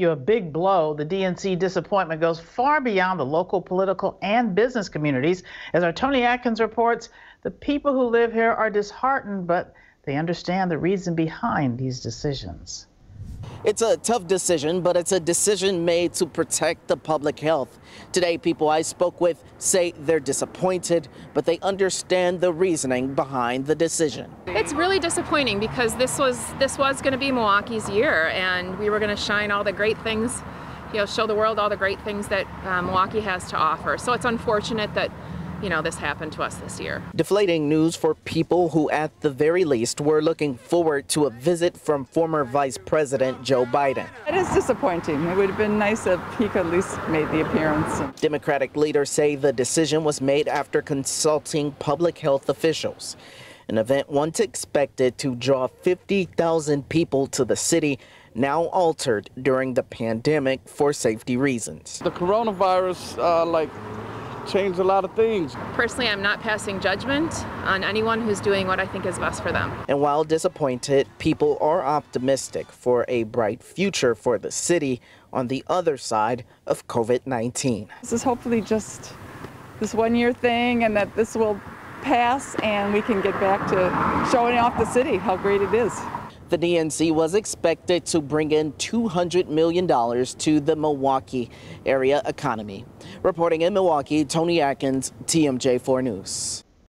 you a big blow. The DNC disappointment goes far beyond the local political and business communities. As our Tony Atkins reports, the people who live here are disheartened, but they understand the reason behind these decisions. It's a tough decision, but it's a decision made to protect the public health. Today, people I spoke with say they're disappointed, but they understand the reasoning behind the decision. It's really disappointing because this was this was going to be Milwaukee's year, and we were going to shine all the great things, you know, show the world all the great things that uh, Milwaukee has to offer. So it's unfortunate that you know, this happened to us this year. Deflating news for people who, at the very least, were looking forward to a visit from former Vice President Joe Biden. It is disappointing. It would have been nice if he could at least made the appearance. Democratic leaders say the decision was made after consulting public health officials. An event once expected to draw 50,000 people to the city now altered during the pandemic for safety reasons. The coronavirus, uh, like changed a lot of things. Personally, I'm not passing judgment on anyone who's doing what I think is best for them. And while disappointed, people are optimistic for a bright future for the city on the other side of COVID-19. This is hopefully just this one year thing and that this will pass and we can get back to showing off the city how great it is. The DNC was expected to bring in $200 million to the Milwaukee area economy. Reporting in Milwaukee, Tony Atkins, TMJ4 News.